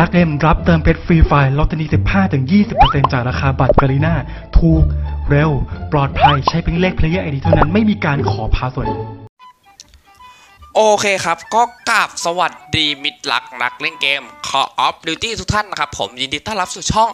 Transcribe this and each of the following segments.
Black M รับเติมเพชรฟรีไฟล์ลอตเตอรี่15-20%จากราคาบัตร Garena ถูก เร็ว ปลอดภัยใช้เป็นเลข Player ID เท่านั้นไม่มีการขอพาสเวิร์ดโอเคครับ ก็กราบสวัสดีมิตรรักนักเล่นเกม Call of Duty ทุกท่านนะครับ ผมยินดีต้อนรับสู่ช่อง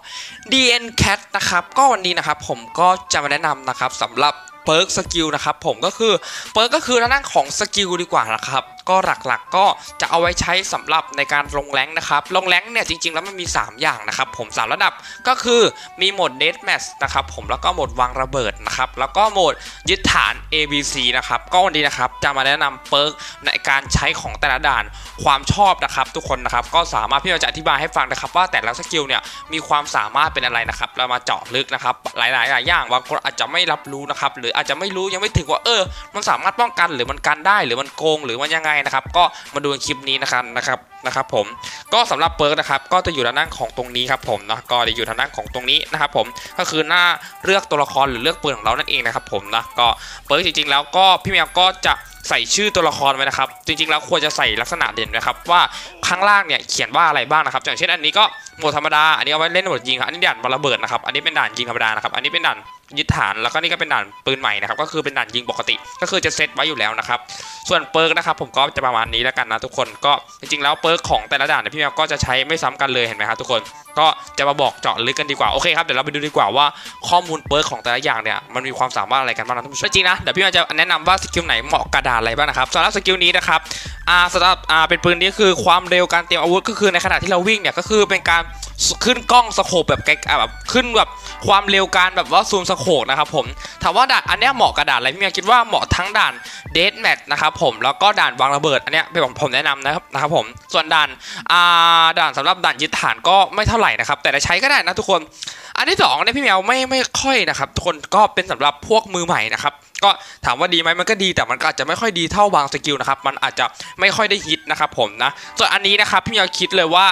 DN Cat นะครับ ก็วันนี้นะครับผมก็จะมาแนะนำนะครับสำหรับ perk สกิลนะครับผมก็คือ perk ก็คือทางด้านของสกิลดีกว่านะครับ ก็หลักๆก็จะเอาไว้ใช้สำหรับในการลง rank นะครับ ลง rank เนี่ยจริงๆ แล้วมันมี 3 อย่างนะครับ ผม 3 ระดับก็คือมีโหมด Death Match นะครับผมแล้วก็โหมดวางระเบิดนะครับ แล้วก็โหมดยึดฐาน ABC นะครับ ก็วันนี้นะครับจะมาแนะนำ perk ในการใช้ของแต่ละด่านความชอบนะครับทุกคนนะครับก็สามารถพี่เราจะอธิบายให้ฟังนะครับ ว่าแต่ละสกิลเนี่ยมีความสามารถเป็นอะไรนะครับ เรามาเจาะลึกนะครับหลายๆหลายอย่างบางคนอาจจะไม่รับรู้นะครับหรืออาจจะไม่รู้ยังไม่ถึงว่าเออ มันสามารถป้องกันหรือมันกันได้หรือมันโกงหรือมันยังไงนะครับ ก็มาดูคลิปนี้นะครับนะครับนะครับผมก็สำหรับเปิร์กนะครับก็จะอยู่ทางด้านของตรงนี้ครับผมนะก็จะอยู่ทางด้านของตรงนี้นะครับผมก็คือหน้าเลือกตัวละครหรือเลือกปืนของเรานั่นเองนะครับผมนะก็เปิร์กจริงๆ แล้วก็พี่แมวก็จะ ใส่ชื่อตัวละครไว้นะครับ จริงๆแล้วควรจะใส่ลักษณะเด่นนะครับ ว่าข้างล่างเนี่ยเขียนว่าอะไรบ้างนะครับ อย่างเช่นอันนี้ก็โหมดธรรมดา อันนี้เอาไว้เล่นโหมดยิงครับ อันนี้ด่านบอลระเบิดนะครับ อันนี้เป็นด่านยิงธรรมดานะครับ อันนี้เป็นด่านยึดฐาน แล้วก็นี่ก็เป็นด่านปืนใหม่นะครับ ก็คือเป็นด่านยิงปกติ ก็คือจะเซตไว้อยู่แล้วนะครับ ส่วน perk นะครับผมก็จะประมาณนี้แล้วกันนะทุกคน ก็จริงๆแล้ว perk ของแต่ละด่านเนี่ยพี่แมวก็จะใช้ไม่ซ้ำกันเลยเห็นไหมครับทุกคน ก็จะมาบอกเจาะลึกกันดีกว่า โอเคครับ เดี๋ยวเราไปดูดีกว่าว่าข้อมูล perk ของแต่ละอย่างเนี่ยมันมีความสามารถอะไรกันบ้างนะท่านผู้ชมจริงนะ เดี๋ยวพี่แมวจะแนะนำว่าสกิลไหนเหมาะกับด่านอะไรบ้างนะครับสำหรับสกิลนี้นะครับอ่าสำหรับอ่าเป็นปืนนี้คือความเร็วการเตรียมอาวุธก็คือในขณะที่เราวิ่งเนี่ยก็คือเป็นการขึ้นกล้อง scope แบบไกลแบบขึ้นแบบความเร็วการแบบว่าซูม scope นะครับผมถามว่าด่านอันเนี้ยเหมาะกับด่านอะไรพี่แมวคิดว่าเหมาะทั้งด่าน Death Match นะครับผมแล้วก็ด่านวางระเบิดอันเนี้ยเป็นผมผมแนะนำนะครับนะครับผมส่วนด่านอ่าด่านสำหรับด่านยึดฐานก็ไม่เท่าไหร่นะครับแต่ใช้ก็ได้นะทุกคน อันที่สองเนี่ยพี่แมวไม่ไม่ค่อยนะครับทุกคนก็เป็นสำหรับพวกมือใหม่นะครับก็ถามว่าดีไหมมันก็ดีแต่มันก็อาจจะไม่ค่อยดีเท่าบางสกิลนะครับมันอาจจะไม่ค่อยได้ฮิตนะครับผมนะส่วนอันนี้นะครับพี่แมวคิดเลยว่า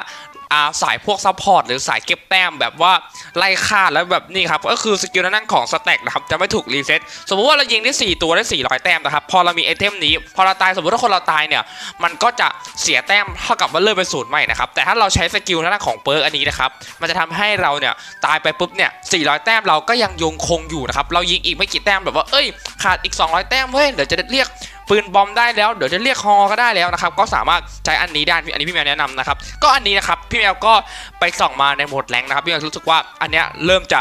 อาสายพวก support หรือสายเก็บแต้มแบบว่าไล่ฆ่าแล้วแบบนี่ครับก็คือสกิลนั่นของ streak นะครับจะไม่ถูกรีเซ็ตสมมติว่าเรายิงได้ 4 ตัวได้ 400 แต้มนะครับพอเรามีไอเทมนี้พอเราตายสมมติถ้าคนเราตายเนี่ยมันก็จะเสียแต้มเท่ากับว่าเริ่มเป็นศูนย์ใหม่นะครับแต่ถ้าเราใช้สกิลนั่นของ perk อันนี้นะครับมันจะทำให้เราเนี่ยตายไปปุ๊บเนี่ย400 แต้มเราก็ยังยงคงอยู่นะครับเรายิงอีกไม่กี่แต้มแบบว่าเอ้ยขาดอีก 200 แต้มเฮ้ยเดี๋ยวจะเรียก ปืนบอมได้แล้วเดี๋ยวจะเรียกฮอก็ได้แล้วนะครับก็สามารถใช้อันนี้ได้อันนี้พี่แมวแนะนำนะครับก็อันนี้นะครับพี่แมวก็ไปส่องมาในโหมดแรงนะครับพี่แมวรู้สึกว่าอันเนี้ยเริ่มจะ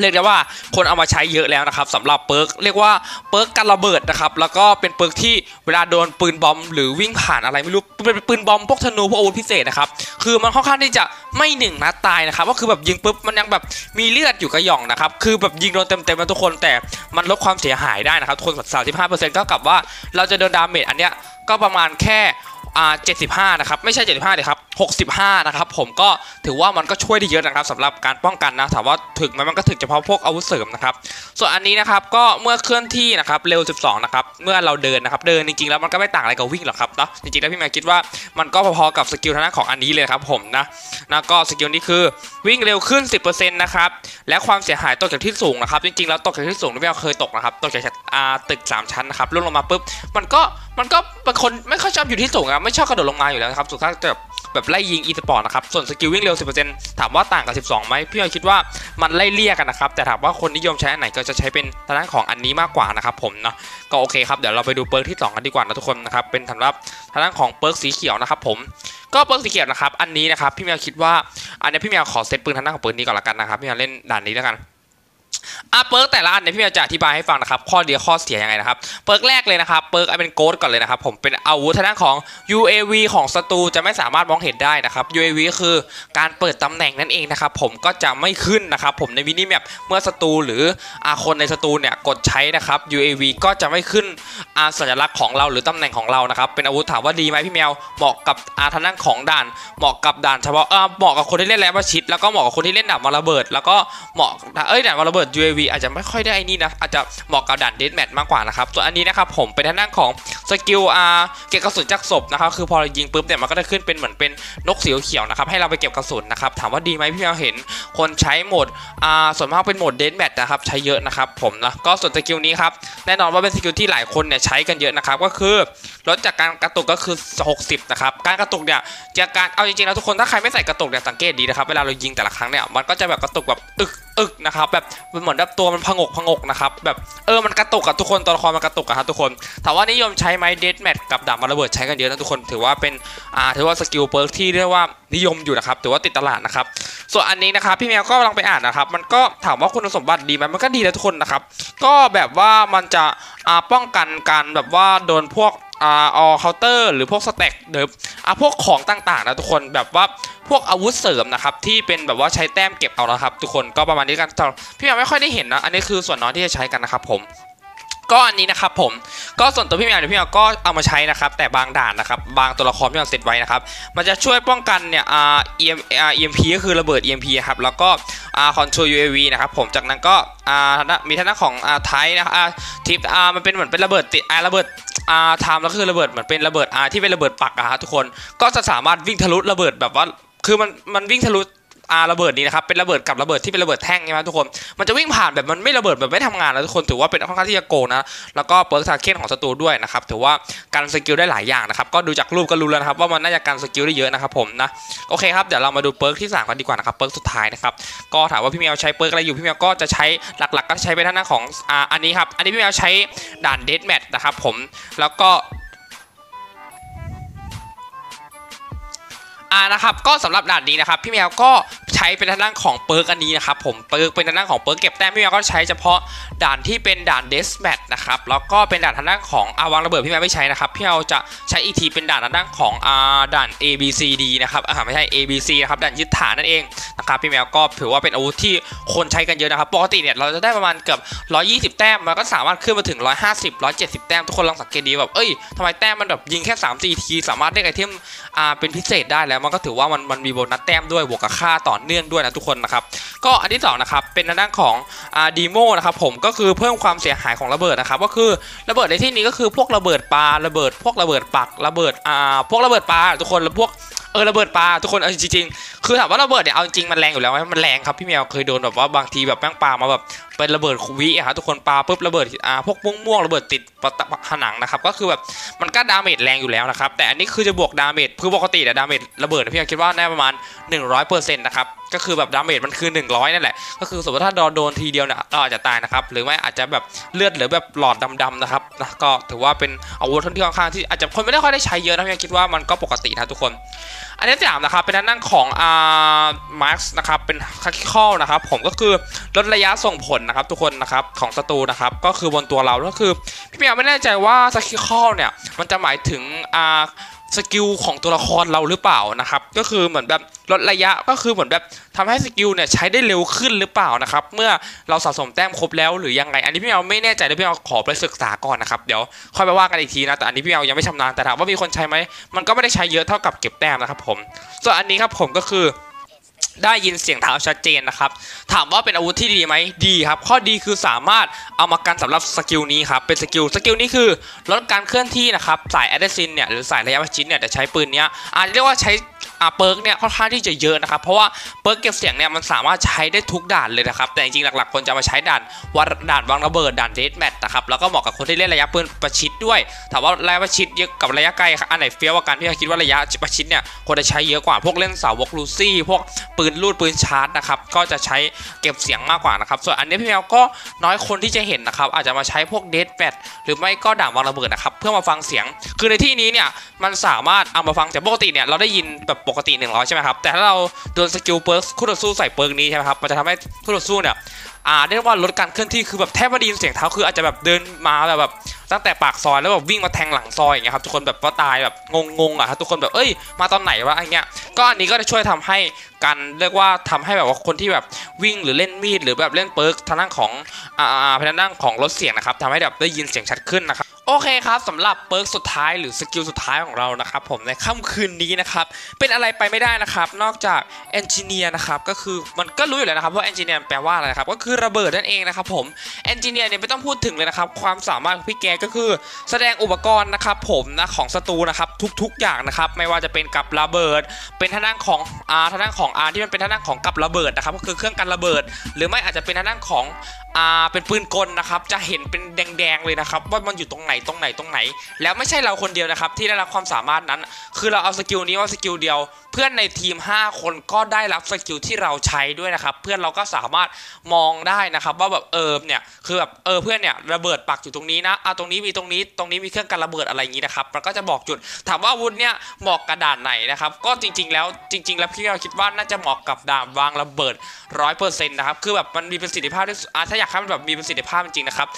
เรียกได้ว่าคนเอามาใช้เยอะแล้วนะครับสำหรับเปิร์กเรียกว่าเปิร์กกันระเบิดนะครับแล้วก็เป็นเปิร์กที่เวลาโดนปืนบอม หรือวิ่งผ่านอะไรไม่รู้เป็นปืนบอมพวกธนูพวกอาวุธพิเศษนะครับคือมันค่อนข้างที่จะไม่หนึ่งนัดตายนะครับก็คือแบบยิงปุ๊บมันยังแบบมีเลือดอยู่กระหย่องนะครับคือแบบยิงโดนเต็มๆนะทุกคนแต่มันลดความเสียหายได้นะครับทุกคนสามสิบห้าเปอร์เซ็นต์ก็กับว่าเราจะโดน damage อันเนี้ยก็ประมาณแค่ อ่า75 นะครับ ไม่ใช่ 75เลยครับ65 นะครับ ผมก็ถือว่ามันก็ช่วยได้เยอะนะครับสำหรับการป้องกันนะถามว่าถึกไหมมันก็ถึกเฉพาะพวกอาวุธเสริมนะครับ ส่วนอันนี้นะครับก็เมื่อเคลื่อนที่นะครับเร็ว 12 นะครับ เมื่อเราเดินนะครับ เดินจริงๆแล้วมันก็ไม่ต่างอะไรกับวิ่งหรอกครับเนาะจริงๆแล้วพี่แมวคิดว่ามันก็พอๆกับสกิลทางด้านของอันนี้เลยครับผมนะนะก็สกิลนี้คือวิ่งเร็วขึ้น 10%นะครับและความเสียหายตกจากที่สูงนะครับจริงๆแล้วตกจากที่สูงที่เราเคยตกนะครับตกจากตึก 3 ชั้นนะครับร่วงลงมาปุ๊บมันก็มันก็เป็นคนไม่ค่อยชอบอยู่ที่สูงครับไม่ชอบกระโดดลงมาอยู่แล้วครับสุดท้ายจะแบบไล่ยิงอีสปอร์ตนะครับ ส่วนสกิลวิ่งเร็ว 10%ถามว่าต่างกับ 12ไหมพี่คิดว่ามันไล่เลี่ยกันนะครับ แต่ถามว่าคนนิยมใช้อันไหนก็จะใช้เป็นทางด้านของอันนี้มากกว่านะครับผมเนาะ ก็โอเคครับเดี๋ยวเราไปดู perk ที่ 2 กันดีกว่านะทุกคนนะครับ เป็นสำหรับทางด้านของ perk สีเขียวนะครับผม ก็ perk สีเขียวนะครับ อันนี้นะครับพี่แมวคิดว่า อันนี้พี่แมวขอเซตปืนทางด้านของปืนนี้ก่อนละกันนะครับพี่แมวเล่นด่านนี้แล้วกัน อะ perk แต่ละอันเนี่ยพี่จะอธิบายให้ฟังนะครับข้อดีข้อเสียยังไงนะครับ perk แรกเลยนะครับ perk เป็น Ghost ก่อนเลยนะครับผมเป็นอาวุธทางด้านของ UAV ของศัตรูจะไม่สามารถมองเห็นได้นะครับ UAV คือการเปิดตำแหน่งนั่นเองนะครับผมก็จะไม่ขึ้นนะครับผมใน minimap เมื่อศัตรูหรืออาคนในศัตรูเนี่ยกดใช้นะครับ UAV ก็จะไม่ขึ้นอาสัญลักษณ์ของเราหรือตำแหน่งของเรานะครับเป็นอาวุธถามว่าดีไหมพี่แมวเหมาะกับอาทางด้านของด่านเหมาะกับด่านเฉพาะเออเหมาะกับคนที่เล่นแรปชิดแล้วก็เหมาะกับคนที่เล่นด่านวางระเบิด แล้วก็เหมาะเอ้ยด่านวางระเบิด UAV UAV อาจจะไม่ค่อยได้ไอนี่นะ อาจจะเหมาะกับด่าน Death Match มากกว่านะครับ ส่วนอันนี้นะครับผมเป็นทางด้านของสกิลอาเก็บกระสุนจากศพนะครับ คือพอเรายิงปุ๊บเนี่ยมันก็จะขึ้นเป็นเหมือนเป็นนกสีเขียวนะครับ ให้เราไปเก็บกระสุนนะครับ ถามว่าดีไหมพี่แมวเห็นคนใช้โหมดอ่าส่วนมากเป็นโหมด Death Match นะครับ ใช้เยอะนะครับผมนะ ก็ส่วนสกิลนี้ครับ แน่นอนว่าเป็นสกิลที่หลายคนเนี่ยใช้กันเยอะนะครับ ก็คือลดจากการกระตุกก็คือ 60 นะครับ การกระตุกเนี่ยจากการ เอาจริงๆแล้วทุกคนถ้าใครไม่ใส่กระตุกเนี่ยสังเกตดีนะครับ เวลาเรายิงแต่ละครั้งเนี่ย มันก็จะแบบกระตุกแบบอึก อึกนะครับแบบเหมือนแบบตัวมันผงกผงกนะครับแบบเออมันกระตุกอะทุกคนตัวละครมันกระตุกอะครับทุกคนถามว่านิยมใช้ไหม Death Match กับด่านวางระเบิดใช้กันเยอะนะทุกคนถือว่าเป็นอ่าถือว่าสกิล perk ที่เรียกว่านิยมอยู่นะครับถือว่าติดตลาดนะครับส่วนอันนี้นะครับพี่แมวก็กำลังไปอ่านนะครับมันก็ถามว่าคุณสมบัติดีไหมมันก็ดีนะทุกคนนะครับก็แบบว่ามันจะอ่าป้องกันการแบบว่าโดนพวก อ่าออเคาน์เตอร์หรือพวกสแต็กหรืออ่าพวกของต่างๆนะทุกคนแบบว่าพวกอาวุธเสริมนะครับที่เป็นแบบว่าใช้แต้มเก็บเอานะครับ ทุกคนก็ประมาณนี้กันแต่พี่แมวไม่ค่อยได้เห็นนะอันนี้คือส่วนน้อยที่จะใช้กันนะครับผม ก็อันนี้นะครับผมก็ส่วนตัวพี่แมวเนี่ยพี่แมวก็เอามาใช้นะครับ แต่บางด่านนะครับบางตัวละครที่เราเซตไว้นะครับมันจะช่วยป้องกันเนี่ยอ่า EM อ่า EMP ก็คือระเบิด EMP ครับแล้วก็อ่า control UAV นะครับผมจากนั้นก็อ่ามีทางด้านของอ่าไทนะครับอ่าทิปอ่ามันเป็นเหมือนเป็นระเบิดติดอ่าระเบิดอ่าไทม์แล้วคือระเบิดเหมือนเป็นระเบิดอ่าที่เป็นระเบิดปักอะครับทุกคนก็จะสามารถวิ่งทะลุระเบิดแบบว่าคือมันมันวิ่งทะลุ อาระเบิดนี้นะครับเป็นระเบิดกับระเบิดที่เป็นระเบิดแท่งใช่ไหมทุกคนมันจะวิ่งผ่านแบบมันไม่ระเบิดแบบไม่ทำงานแล้วทุกคนถือว่าเป็นค่อนข้างที่จะโกนะแล้วก็เปิร์กทาร์เก็ตของศัตรูด้วยนะครับถือว่าการสกิลได้หลายอย่างนะครับก็ดูจากรูปก็รู้แล้วนะครับว่ามันน่าจะการสกิลได้เยอะนะครับผมนะโอเคครับเดี๋ยวเรามาดู perk ที่สามกันดีกว่านะครับ perk สุดท้ายนะครับก็ถามว่าพี่แมวใช้ perk อะไรอยู่พี่แมวก็จะใช้หลักๆ ก็ใช้เป็นทางด้านของอ่าอันนี้ครับอันนี้พี่แมวใช้ด่าน Death Match นะครับผมแล้วก็ นะครับก็สำหรับด่านนี้นะครับพี่แมวก็ใช้เป็นทางด้านของ perk อันนี้นะครับผม perk เป็นทางด้านของ perk เก็บแต้มพี่แมวก็ใช้เฉพาะด่านที่เป็นด่าน Death Match นะครับแล้วก็เป็นด่านทางด้านของอาวางระเบิดพี่แมวไม่ใช้นะครับพี่แมวจะใช้อีกทีเป็นด่านทางด้านของอาด่าน A B C D นะครับอ่าไม่ใช่ A B C นะครับด่านยึดฐานนั่นเองนะครับพี่แมวก็ถือว่าเป็นอาวุธที่คนใช้กันเยอะนะครับปกติเนี่ยเราจะได้ประมาณเกือบ 120 แต้มมันก็สามารถขึ้นมาถึง 150 170 แต้มทุกคนลองสังเกตดีแบบเอ้ยทำไมแต้มมันแบบยิงแค่3 4ทีสามารถได้ไอเทมอ่าเป็นพิเศษได้แล้วมันก็ถือว่ามันมันมีโบนัสแต้มด้วยบวกกับค่าต่อเนื่องด้วยนะทุกคนนะครับก็อันที่สองนะครับเป็นทางด้านของอ่าดีโมนะครับผมก็คือเพิ่มความเสียหายของระเบิดนะครับก็คือระเบิดในที่นี้ก็คือพวกระเบิดปาระเบิด พวกระเบิดปักระเบิดอ่าพวกระเบิดปาทุกคนแล้วพวก เออระเบิดปาทุกคนเอาจริงๆคือถามว่าระเบิดเนี่ยเอาจริงมันแรงอยู่แล้วไหมมันแรงครับพี่แมวเคยโดนแบบว่าบางทีแบบแม่งปามาแบบเป็นระเบิดวิอะครับทุกคนปาปุ๊บระเบิดอ่าพวกม่วงม่วงๆระเบิดติดผนังนะครับก็คือแบบมันก็ damage แรงอยู่แล้วนะครับแต่อันนี้คือจะบวก damage คือปกติเนี่ย damage ระเบิดพี่แมวคิดว่าน่าประมาณ100%นะครับก็คือแบบ damage มันคือ 100 นั่นแหละ ก็คือสมมติถ้าโดนทีเดียวเนี่ยเราอาจจะตายนะครับ หรือไม่อาจจะแบบเลือดเหลือแบบหลอดดำๆนะครับนะก็ถือว่าเป็นอาวุธที่ค่อนข้างที่อาจจะคนไม่ได้ค่อยได้ใช้เยอะนะพี่คิดว่ามันก็ปกตินะทุกคน อันที่สามนะครับเป็นทางด้านของอ่ามาร์คนะครับเป็น tactical นะครับผมก็คือลดระยะส่งผลนะครับทุกคนนะครับของศัตรูนะครับก็คือบนตัวเราก็คือพี่แมวไม่แน่ใจว่า tactical เนี่ยมันจะหมายถึงอ่า skill ของตัวละครเราหรือเปล่านะครับ ก็คือเหมือนแบบลดระยะก็คือเหมือนแบบทำให้ skill เนี่ยใช้ได้เร็วขึ้นหรือเปล่านะครับ เมื่อเราสะสมแต้มครบแล้วหรือยังไง อันนี้พี่แมวไม่แน่ใจเดี๋ยวพี่แมวขอไปศึกษาก่อนนะครับเดี๋ยวค่อยไปว่ากันอีกทีนะแต่อันนี้พี่แมวยังไม่ชำนาญแต่ถามว่ามีคนใช้ไหมมันก็ไม่ได้ใช้เยอะเท่ากับเก็บแต้มนะครับผมส่วนอันนี้ครับผมก็คือ ได้ยินเสียงเท้าชัดเจนนะครับ ถามว่าเป็นอาวุธที่ดีไหมดีครับ ข้อดีคือสามารถเอามากันสำหรับ skill นี้ครับ เป็น skill skill นี้คือลดการเคลื่อนที่นะครับ สาย assassin เนี่ยหรือสายระยะประชิดเนี่ยจะใช้ปืนเนี้ยอาจจะเรียกว่าใช้ perk เนี่ยค่อนข้างที่จะเยอะนะครับ เพราะว่า perk เก็บเสียงเนี่ยมันสามารถใช้ได้ทุกด่านเลยนะครับ แต่จริงๆหลักๆคนจะมาใช้ด่านวัดด่านวางระเบิดด่าน deathmatch นะครับแล้วก็เหมาะกับคนที่เล่นระยะปืนประชิดด้วยถามว่าระยะประชิดเยอะกับระยะไกลอันไหนเฟี้ยวกว่ากันพี่คิดว่าระยะประชิดเนี่ยคนจะใช้เยอะกว่าพวกเล่นสาวกลูซี่พวกปืนลูดปืนชาร์จนะครับก็จะใช้เก็บเสียงมากกว่านะครับส่วนอันนี้พี่แมวก็น้อยคนที่จะเห็นนะครับอาจจะมาใช้พวก deathmatchหรือไม่ก็ด่านวางระเบิดนะครับเพื่อมาฟังเสียง คือในที่นี้เนี่ยมันสามารถเอามาฟังจากปกติเนี่ยเราได้ยินแบบปกติ 100 ใช่ไหมครับ แต่ถ้าเราโดน skill perk คู่ต่อสู้ใส่ perk นี้ใช่ไหมครับ มันจะทำให้คู่ต่อสู้เนี่ยอ่าเรียกว่าลดการเคลื่อนที่คือแบบแทบไม่ได้ยินเสียงเท้าคืออาจจะแบบเดินมาแบบแบบตั้งแต่ปากซอยแล้วแบบวิ่งมาแทงหลังซอยอย่างเงี้ยครับทุกคนแบบว่าตายแบบงงๆอะครับทุกคนแบบเอ้ยมาตอนไหนวะอะไรเงี้ยก็อันนี้ก็จะช่วยทำให้การเรียกว่าทำให้แบบว่าคนที่แบบวิ่งหรือเล่นมีดหรือแบบเล่น perk ทางด้านของอ่าทางด้านของลดเสียงนะครับทำให้แบบได้ยินเสียงชัดขึ้นนะครับ โอเคครับสำหรับ perk สุดท้ายหรือ skill สุดท้ายของเรานะครับผมในค่ำคืนนี้นะครับเป็นอะไรไปไม่ได้นะครับนอกจาก engineer นะครับก็คือมันก็รู้อยู่แล้วนะครับว่า engineer แปลว่าอะไรครับก็คือระเบิดนั่นเองนะครับผม engineer เนี่ยไม่ต้องพูดถึงเลยนะครับความสามารถของพี่แกก็คือ แสดงอุปกรณ์นะครับผมนะของศัตรูนะครับทุกๆอย่างนะครับไม่ว่าจะเป็นกับระเบิด เป็นทางด้านของอาทางด้านของอาที่มันเป็นทางด้านของกับระเบิดนะครับก็คือเครื่องกันระเบิด หรือไม่อาจจะเป็นทางด้านของอ่าเป็นปืนกลนะครับจะเห็นเป็นแดงๆเลยนะครับว่ามันอยู่ตรงไหนตรงไหนตรงไหน แล้วไม่ใช่เราคนเดียวนะครับที่ได้รับความสามารถนั้น คือเราเอา skill นี้ว่า skill เดียว เพื่อนในทีม 5 คนก็ได้รับ skill ที่เราใช้ด้วยนะครับ เพื่อนเราก็สามารถมองได้นะครับ ว่าแบบเออเนี่ยคือแบบเออเพื่อนเนี่ยระเบิดปักอยู่ตรงนี้นะอะตรงนี้มีตรงนี้ตรงนี้มีเครื่องกันระเบิดอะไรอย่างนี้นะครับมันก็จะบอกจุด ถามว่าอาวุธเนี่ยเหมาะกับด่านไหนนะครับก็จริง ๆ แล้วจริง ๆ แล้วพี่แมวคิดว่าน่าจะเหมาะกับด่านวางระเบิดร้อยเปอร์เซ็นต์นะครับคือแบบมันมีประสิทธิภาพที่สุดอะถ้าอยากให้มันแบบมีประสิทธิภาพจริงๆนะครับ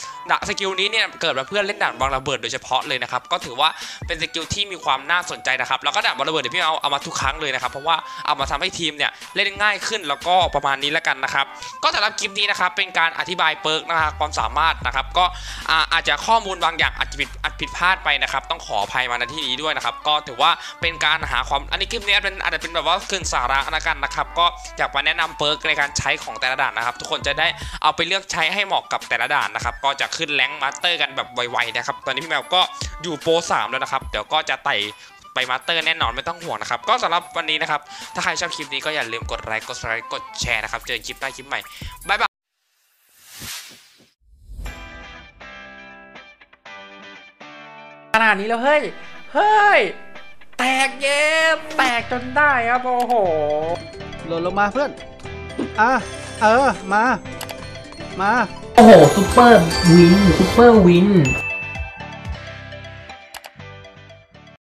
skill นี้เนี่ยเกิดมาเพื่อเล่นด่านวางระเบิดโดยเฉพาะเลยนะครับก็ถือว่าเป็น skill ที่มีความน่าสนใจนะครับแล้วก็ด่านวางระเบิดเดี๋ยวพี่แมวเอามาทุกครั้งเลยนะครับเพราะว่าเอามาทำให้ทีมเนี่ยเล่นง่ายขึ้นแล้วก็ประมาณนี้แล้วกันนะครับก็สำหรับคลิปนี้นะครับเป็นการอธิบาย perk นะครับความสามารถนะครับก็อาจจะข้อมูลบางอย่างอาจจะผิดอาจผิดพลาดไปนะครับต้องขออภัยมาณที่นี้ด้วยนะครับก็ถือว่าเป็นการหาความอันนี้คลิปนี้เป็นอาจจะเป็นแบบว่าครึ่งสาระละกันนะครับก็อยากมาแนะนำ perk ในการใช้ของแต่ละด่านนะครับ ทุกคนจะได้เอาไปเลือกใช้ให้เหมาะกับแต่ละด่านนะครับก็จะขึ้น rank master กันแบบไวๆนะครับตอนนี้พี่แมวก็อยู่ pro 3แล้วนะครับ เดี๋ยวก็จะไต่ไป master แน่นอนไม่ต้องห่วงนะครับ ก็สำหรับวันนี้นะครับ ถ้าใครชอบคลิปนี้ก็อย่าลืมกดไลค์กดไลค์กดแชร์นะครับ เจอกันคลิปหน้าคลิปใหม่บ๊ายบายขนาดนี้แล้วเฮ้ย เฮ้ย แตกเย็บแตกจนได้ครับโอ้โหหล่นลงมาเพื่อน อะ เออ มา มา โอ้โห super win super win